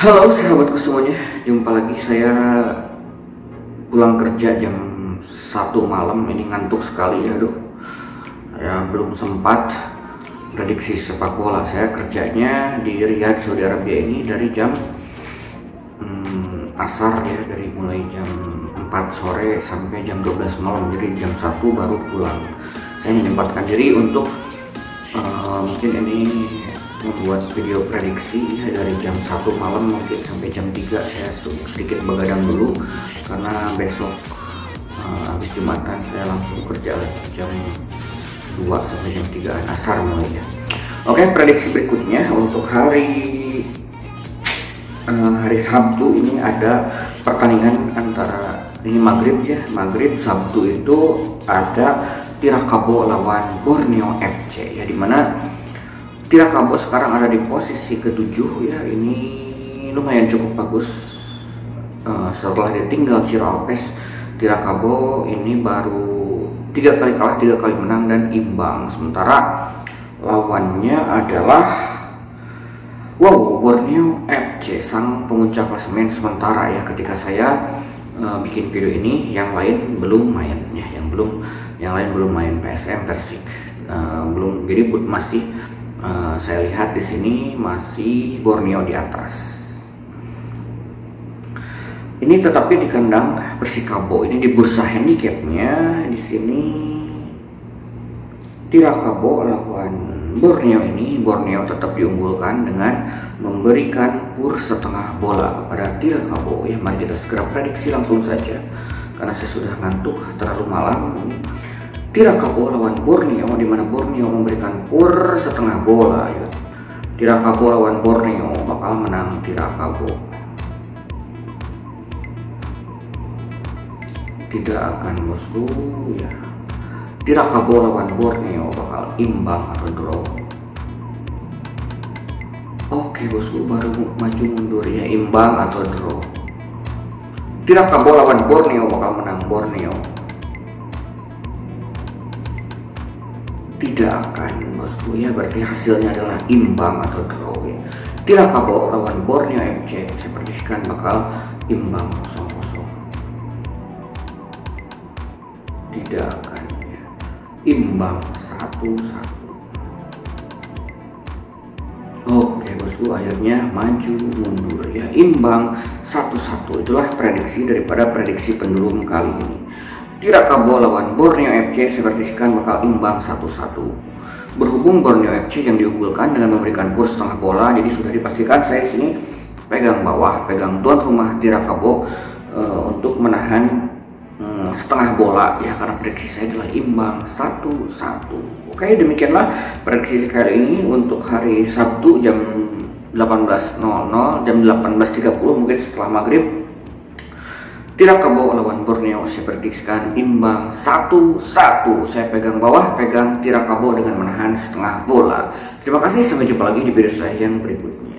Halo sahabatku semuanya, jumpa lagi. Saya pulang kerja jam satu malam. Ini ngantuk sekali ya, aduh. Saya belum sempat prediksi sepak bola. Saya kerjanya di Riyadh Saudi Arabia ini dari jam hmm, asar ya dari mulai jam 4 sore sampai jam 12 malam. Jadi jam 1 baru pulang. Saya menyempatkan diri untuk uh, mungkin ini membuat video prediksi. Ya, dari jam 1 malam mungkin sampai jam 3 saya sedikit begadang dulu karena besok uh, habis Jumatan saya langsung kerja jam 2 sampai jam 3 asar mulai ya. Oke prediksi berikutnya. Untuk hari uh, hari Sabtu ini ada pertandingan antara ini maghrib ya. Maghrib Sabtu itu ada Tirakabo lawan Borneo FC ya di mana Tirakabo sekarang ada di posisi ketujuh ya. Ini lumayan cukup bagus. Uh, setelah ditinggal Ciraopes Tirakabo ini baru tiga kali kalah tiga kali menang dan imbang. Sementara lawannya adalah wow Borneo FC sang pemuncak klasemen. Sementara ya ketika saya uh, bikin video ini yang lain belum main ya yang belum yang lain belum main PSM Persik. Uh, belum jadi masih uh, saya lihat di sini masih Borneo di atas. Ini tetapi di kandang Persikabo ini di bursa handicapnya. Di sini Tirakabo lawan Borneo ini. Borneo tetap diunggulkan dengan memberikan pur setengah bola kepada Tirakabo ya mari kita segera prediksi langsung saja. Karena saya sudah ngantuk terlalu malam Tirakabo lawan Borneo di mana Borneo memberikan pur setengah bola ya. Tirakabo lawan Borneo bakal menang Tirakabo. Tidak akan bosku ya. Tirakabo lawan Borneo bakal imbang atau draw. Oke bosku baru maju mundur ya imbang atau draw. Tirakabo lawan Borneo bakal menang Borneo. Tidak akan bosku ya. Berarti hasilnya adalah imbang atau draw ya. tidak kabau lawan Borneo FC saya prediksikan bakal imbang kosong kosong tidak akan ya. imbang satu satu oke bosku akhirnya maju mundur ya. Imbang satu satu itulah prediksi daripada prediksi pendulum kali ini Tirakabo lawan Borneo FC sepertikan bakal imbang 1-1. Berhubung Borneo FC yang diunggulkan dengan memberikan kurs setengah bola, jadi sudah dipastikan saya sini pegang bawah, pegang tuan rumah Tirakabo e, untuk menahan e, setengah bola ya karena prediksi saya adalah imbang 1-1. Oke, demikianlah prediksi kali ini untuk hari Sabtu jam 18.00 jam 18.30 mungkin setelah maghrib tidak kebawa lawan Borneo saya prediksikan imbang. Satu satu. Saya pegang bawah pegang. Tirakabo dengan menahan setengah bola. Terima kasih sampai jumpa lagi di video saya yang berikutnya